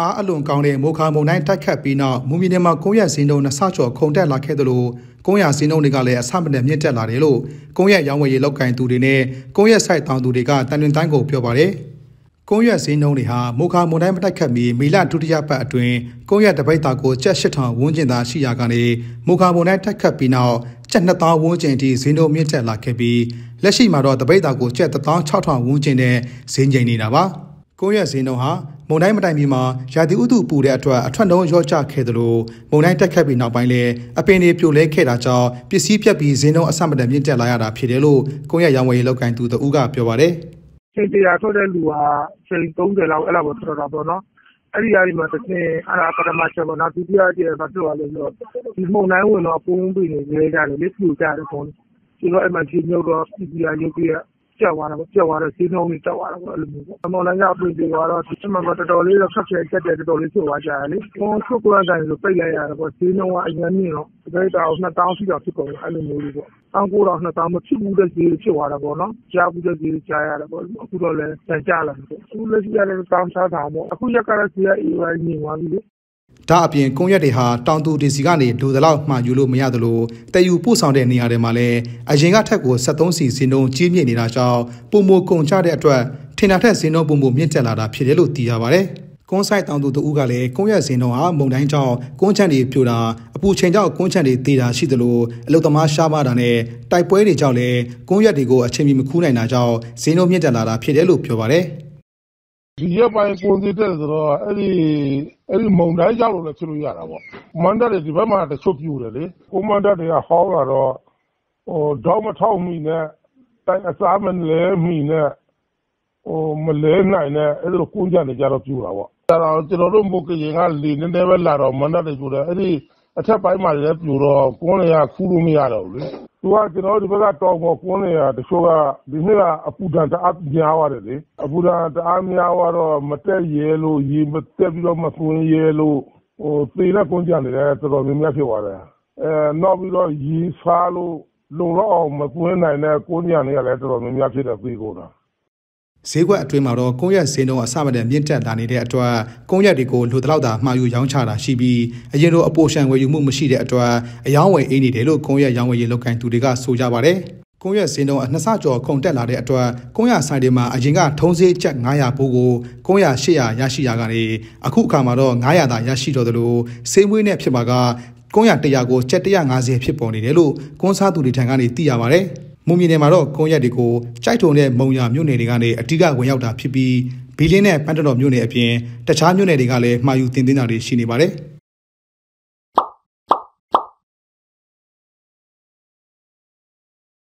အားအလွန်ကောင်းတဲ့မိုခါမုန်တိုင်းတိုက်ခတ်ပြီးနောက်မူမီနယ်မှာကုန်းရက်စင်းတုံးနှစ်ဆကျော်ခုန်တက်လာခဲ့သလိုကုန်းရစင်းတုံးတွေကလည်းအဆမတန်မြင့်တက်လာတယ်လို့ကုန်းရက်ရောင်းဝယ်ရေးလောက်ကင်သူတွေနဲ့ကုန်းရက်ဆိုင်တောင်သူတွေကတန်တွင်တိုင်းကိုပြောပါတယ်။ကုန်းရက်စင်းတုံးတွေဟာမိုခါမုန်တိုင်းမတိုက်ခတ်မီမေလဒုတိယပတ်အတွင်းကုန်းရက်တပိတ်တာကိုကျပ်8000ဝန်းကျင်သာရှိရာကနေမိုခါမုန်တိုင်းတိုက်ခတ်ပြီးနောက်ကျပ်2000ဝန်းကျင်အထိဈေးနှုန်းမြင့်တက်လာခဲ့ပြီးလက်ရှိမှာတော့တပိတ်တာကိုကျပ်16000ဝန်းကျင်နဲ့ဈေးငြိမ်နေတာပါ။ကုန်းရက်ဈေးနှုန်းဟာ မုန်တိုင်းမတိုင်မီမှာရာသီဥတုပူတဲ့အတွက်အထွက်နှုန်းရော့ကျခဲ့သလိုမုန်တိုင်းတက်ခတ်ပြီးနောက်ပိုင်းလည်းအပင်တွေပြိုလဲခဲ့တာကြောင့်ပစ္စည်းပြတ်ပြီးဈေးနှုန်းအဆမတန်မြင့်တက်လာရတာဖြစ်တယ်လို့ကုန်းရရောင်းဝယ်ရေးလုပ်ကိုင်သူတဦးကပြောပါတယ်။ချိန်တရာထွက်တဲ့လူကချိန်30လောက်အဲ့လောက်ပဲထွက်တာပေါ့နော်။အဲ့ဒီအရာဒီမှာတစ်ဆင့်အဲ့ဒါပထမချက်ပေါ့နော်ဒုတိယချက်ဘာဖြစ်သွားလဲဆိုတော့ဒီမုန်တိုင်းဝင်တော့ပုံပြီးနေကြတယ်လေပြူကြတယ်ပေါ့။ဒီတော့အဲ့မှာဒီမြုပ်တော့ပြည်ပြည်ရုပ်ကြီးကျ သွားတာပေါ့ကျသွားတော့ဈေးနှုန်းတွေတက်သွားတာပေါ့အဲ့လိုမျိုးပေါ့။မော်လန်ကအပွင့်ပြေသွားတော့ဒီမှာတော့တော်တော်လေးတော့ခက်ခဲတက်တယ်တော်တော်လေးဖြစ်သွားကြတယ်လေ။ဟိုချုပ်ကွက်တိုင်းဆိုပိတ်လိုက်ရတယ်ပေါ့ဈေးနှုန်းကအရင်မြင့်တော့ဒီကိတာကို2000ရှိတော့ဖြစ်ကုန်တယ်အဲ့လိုမျိုးလေးပေါ့။1900 2000မဖြစ်ဘူးတဲ့ဈေးဖြစ်သွားတာပေါ့နော်။ကြားဘူးတဲ့ဈေးကြားရတယ်ပေါ့။အခုတော့လည်းပြန်ကျလာတယ်ပေါ့။အခုလက်ရှိရတယ်တောင်းစားတာပေါ့။အခုရက်ကတော့ဈေးကအေးဝိုင်းနေသွားပြီလေ။ ဒါအပြင်ကွန်ရက်တွေဟာတောင်သူဒေစီကနေလူသလောက်မှယူလို့မရသလိုတည်ယူပို့ဆောင်တဲ့နေရာတွေမှာလည်းအရင်ကထက်ကို73စီစင်းလုံးကြီးမြင့်နေတာကြောင့်ပုံမကုန်ကြတဲ့အတွက်ထင်တာထက်စင်းလုံးပုံမမြင့်တက်လာတာဖြစ်တယ်လို့သိရပါတယ်။ကွန်ဆိုင်တောင်သူတို့ကလည်းကွန်ရက်စင်းလုံးဟာမုံတိုင်းကြောင့်ကွန်ချန်တွေပြိုတာအပူချိန်ကြောင့်ကွန်ချန်တွေတေးတာရှိသလိုအလုသမားရှားပါတာနဲ့တိုက်ပွဲတွေကြောင့်လည်းကွန်ရက်တွေကိုအချိန်မီမခူးနိုင်တာကြောင့်စင်းလုံးမြင့်တက်လာတာဖြစ်တယ်လို့ပြောပါတယ်။ ဒီရက်ပိုင်းကုန်သေးတယ်ဆိုတော့ အဲ့ဒီအဲ့ဒီမုံတိုင်းရောက်လို့လည်း ဖြစ်လို့ရတာပေါ့မန္တလေးဒီဘက်မှာ တချို့ပြူတယ်လေကိုမန္တတွေက ဟောင်းလာတော့ဟိုဒေါမထောက်မိနဲ့တိုင်အစားမလဲမိနဲ့ဟိုမလဲနိုင်နဲ့ အဲ့လိုကုန်းကြနေကြတော့ ပြူတာပေါ့အဲ့တော့ကျွန်တော်တို့မုတ်ကရင်က လေနည်းနည်းပဲလာတော့ မန္တလေး ပြူတယ် အဲ့ဒီ အထက်ပိုင်းမှာလည်းပြူတော့ကုန်းတွေက ခူးလို့မရတော့ဘူးလေ သူက ကျွန်တော်ဒီဘက်က တောင်ပေါ်ကွန်းနေတာတချို့က ဒီနေ့ကအပူဒဏ် တအားများသွားတယ်လေ အပူဒဏ် တအားများသွားတော့ မတက်ရဲလို့ ရေမတက်ပြီးတော့ မသွင်းရဲလို့ဟိုသေတဲ့ကွန်းကြနေတယ်တော်တော်များများ ဖြစ်သွားတယ်အဲနောက်ပြီးတော့ ရေစားလို့ လုံတော့အောင် မသွင်းနိုင်တဲ့ ကွန်းကြနေရလဲတော်တော်များများ ဖြစ်တယ်ပြီးကုန်တာ ဈေးကွက်အတွင်းမှာတော့ကုန်းရက်ဈေးနှုန်းအဆမတန်မြင့်တက်လာနေတဲ့အတွက်ကုန်းရက်တွေကိုလူတလောက်သာမှာယူရောင်းချတာရှိပြီးအရင်လိုအပိုရှံဝယ်ယူမှုမရှိတဲ့အတွက်အယောင်းဝယ်အေးနေတယ်လို့ကုန်းရက်ရောင်းဝယ်ရေးလုပ်ကိုင်သူတွေကဆိုကြပါတယ်။ကုန်းရက်ဈေးနှုန်းအနှစ်ဆကျော်ခုန်တက်လာတဲ့အတွက်ကုန်းရဆိုင်တွေမှာအရင်ကထုံးဈေးချက်900ဘိုးကိုကုန်းရ800ရရှိရာကနေအခုအခါမှာတော့900သာရရှိတော့တယ်လို့စေးမွေးနဲ့ဖြစ်မှာကကုန်းရ100ကိုချက်150ဖြစ်ပေါ်နေတယ်လို့ကွန်းစားသူတွေထံကနေသိရပါတယ်။ မွန်ပြည်နယ်မှာတော့ကွန်ရက်တွေကိုကြိုက်ထုံနဲ့မုံရမြို့နယ်တွေကနေအတိကဝင်ရောက်တာဖြစ်ပြီးဘီလင်းနဲ့ပန်းတတော်မြို့နယ်အပြင်တခြားမြို့နယ်တွေကလည်းမှာယူတင်သွင်းတာတွေရှိနေပါတယ်။